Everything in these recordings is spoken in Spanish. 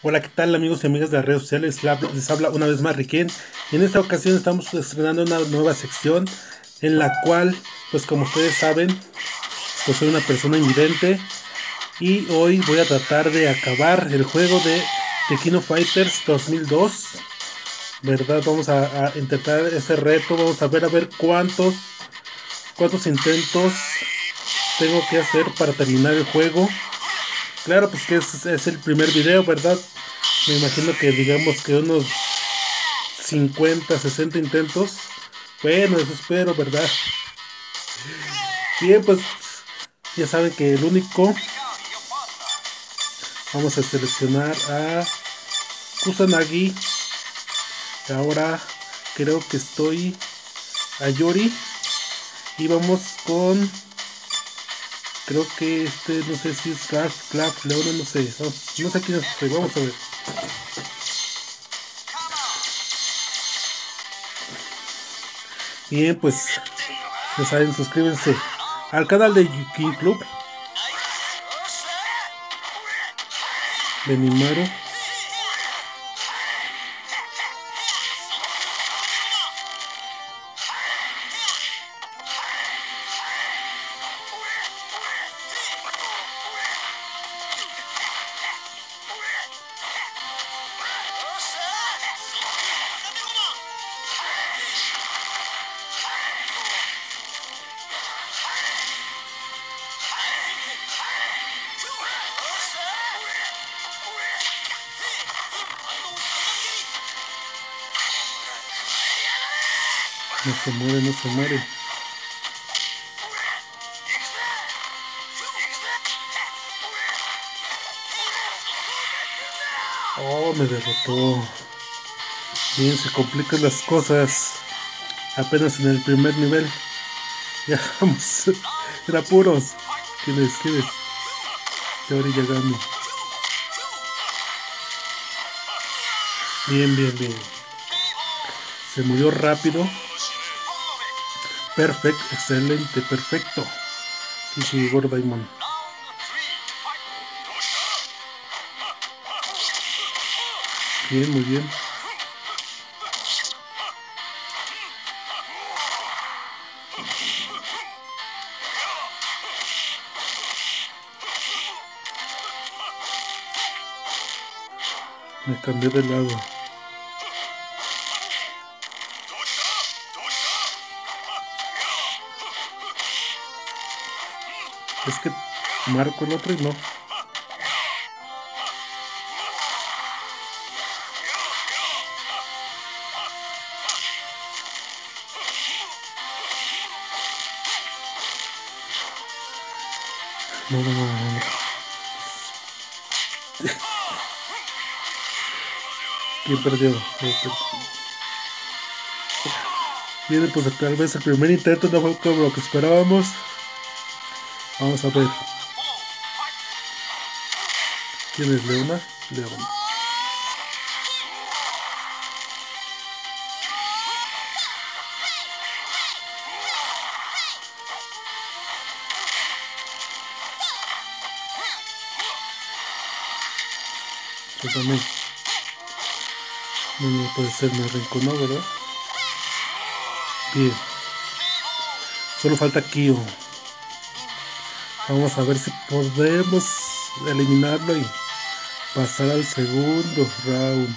Hola, ¿qué tal amigos y amigas de las redes sociales? Les habla una vez más Riquén. En esta ocasión estamos estrenando una nueva sección en la cual, pues como ustedes saben, pues soy una persona invidente y hoy voy a tratar de acabar el juego de Tequino Fighters 2002. ¿Verdad? Vamos a, a, intentar ese reto, vamos a ver a ver cuántos cuántos intentos tengo que hacer para terminar el juego. Claro, pues que es, el primer video, ¿verdad? Me imagino que digamos que unos 50, 60 intentos. Bueno, eso espero, ¿verdad? Bien, pues ya saben que el único. Vamos a seleccionar a Kusanagi. Ahora creo que estoy a Yori. Y vamos con Creo que este, no sé si es Clap, Clap, Leona, no sé. No, no sé quién es vamos a ver. Bien, pues ya saben, suscríbanse al canal de Yuki Club. Benimaru. No se muere, no se muere. Oh, me derrotó. Bien, se complican las cosas. Apenas en el primer nivel. Ya vamos. Era puros. ¿Quién es? ¿Quién es? Teori llegando. Bien, bien, bien. Se murió rápido. Perfecto, excelente, perfecto. Sí, sí, Gordaimon. Bien, muy bien. Me cambié de lado. Es que marco el otro y no. No, no, no, no. ¿Quién perdió? Bien, pues tal vez el primer intento no fue como lo que esperábamos. Vamos a ver. ¿Quién es Leona? Leona. Pues también. No, no puede ser, me arrinconó, ¿verdad? Bien. Solo falta Kyo. Vamos a ver si podemos eliminarlo y pasar al segundo round.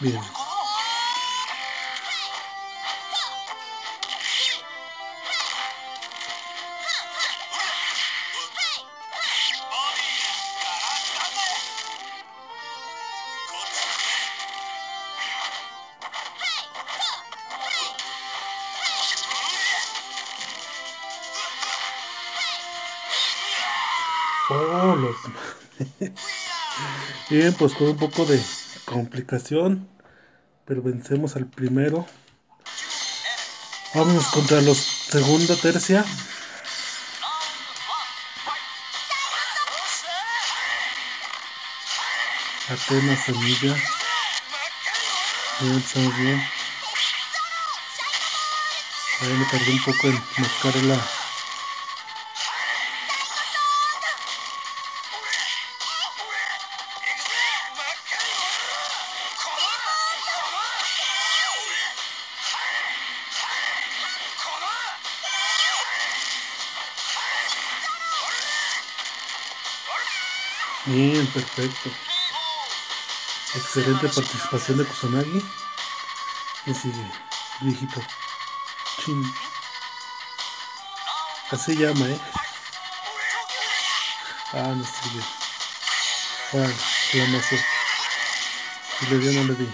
Bien. Bien, pues con un poco de complicación, pero vencemos al primero. Vamos contra los segunda tercia. Atenas Semilla. Bien, estamos bien. Ahí me tardé un poco en buscar la Bien, perfecto. Excelente participación de Kusanagi. Y sigue, viejito. Chin. Así llama, ¿eh? Ah, no sigue. Ah, se amasó. Y le dio, no le di.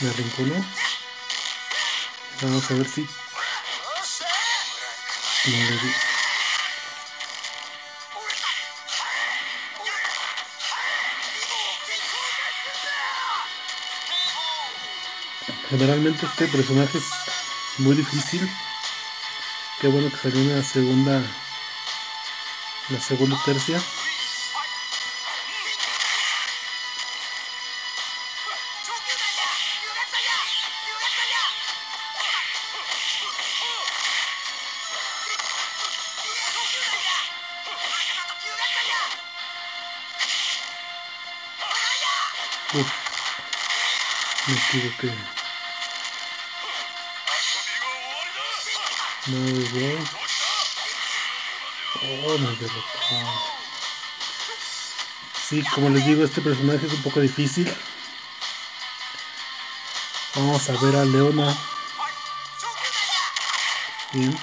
Me arrinconó. Vamos a ver si. Generalmente este personaje es muy difícil. Qué bueno que salió en la segunda. La segunda tercia. Me equivoqué. No igual. Oh, me derrotó. Sí, como les digo, este personaje es un poco difícil. Vamos a ver a Leona. Bien.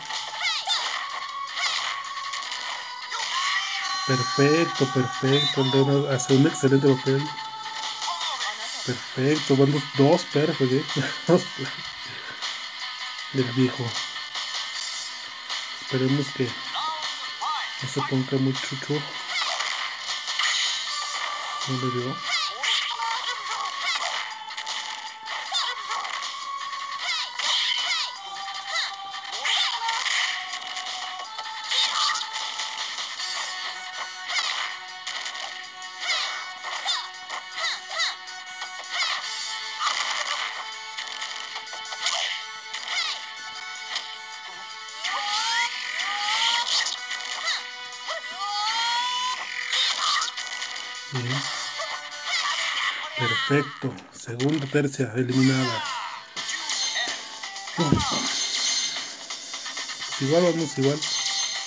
Perfecto, perfecto. Leona hace un excelente papel. Perfecto, van dos, dos perfos, ¿eh? Del viejo. Esperemos que no se ponga muy chucho. No le dio. Perfecto. Segunda tercia eliminada. Pues igual vamos igual.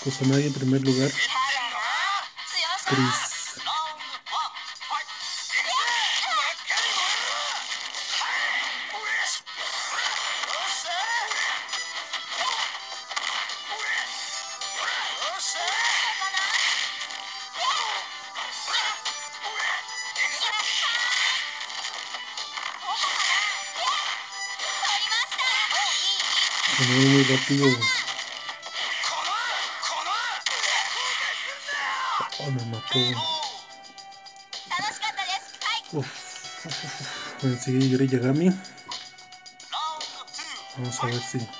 Kusanagi en primer lugar. Chris. Se muy rápido. Oh, me mató. Uf. Yuri Yagami. Vamos a ver si.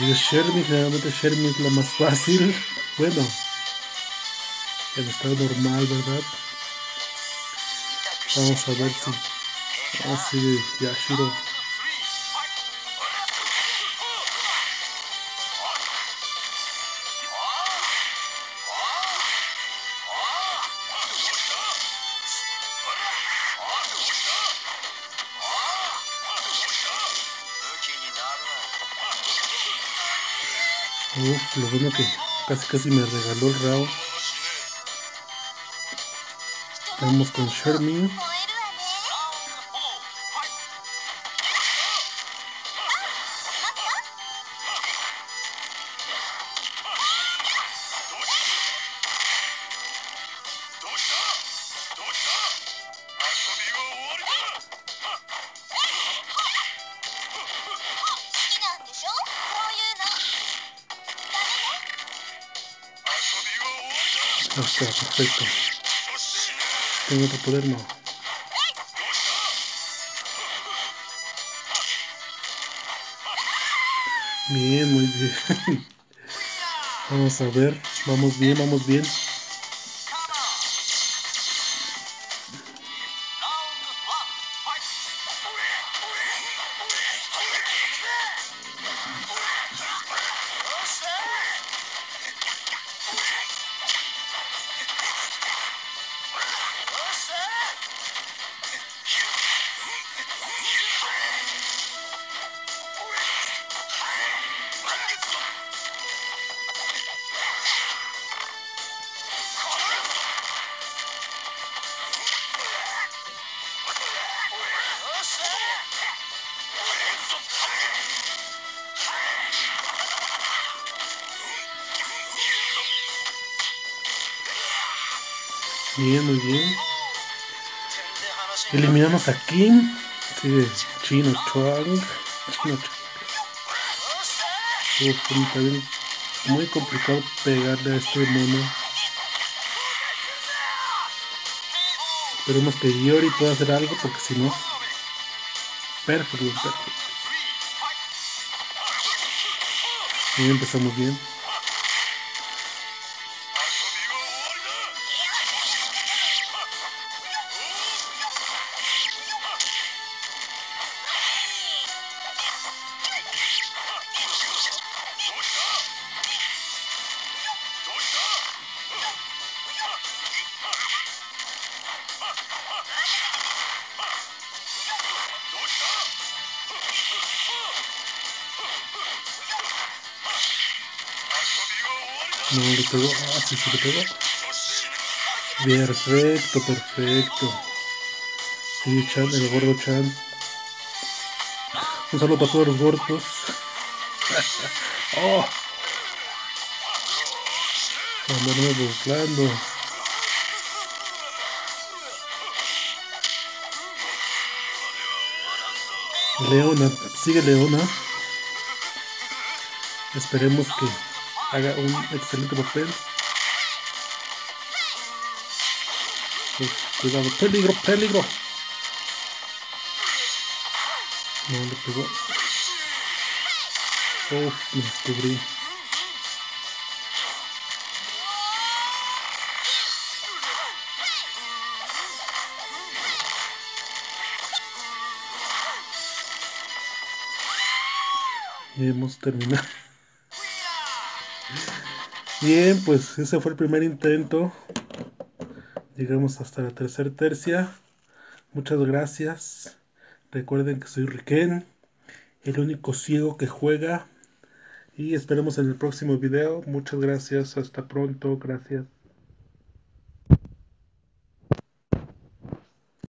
Es Shermie, generalmente Shermie es la más fácil. Bueno, en estado normal, ¿verdad? Vamos a ver si. Ah, sí, Yashiro. Lo bueno que casi casi me regaló el round. Vamos con Está, perfecto. Tengo otro poder, no. Bien, muy bien. Vamos a ver. Vamos bien, vamos bien. Bien, muy bien. Eliminamos a Kim. Sí, Chino Chuang. Chino Chuang. muy complicado pegarle a este mono. Esperemos que Yori pueda hacer algo porque si no. Perfecto, perfecto. Y empezamos bien. No le pegó. Ah, sí, sí le pegó. Perfecto, perfecto. Sí, Chan, el gordo Chan. Un saludo para todos los gordos. oh. Andarnos burlando. Leona, sigue Leona. Esperemos que haga un excelente papel. cuidado, peligro, peligro. No le pegó. Uf, me descubrí. Hemos terminado. Bien, pues ese fue el primer intento. Llegamos hasta la tercera tercia. Muchas gracias. Recuerden que soy Riken, el único ciego que juega. Y esperemos en el próximo video. Muchas gracias. Hasta pronto. Gracias.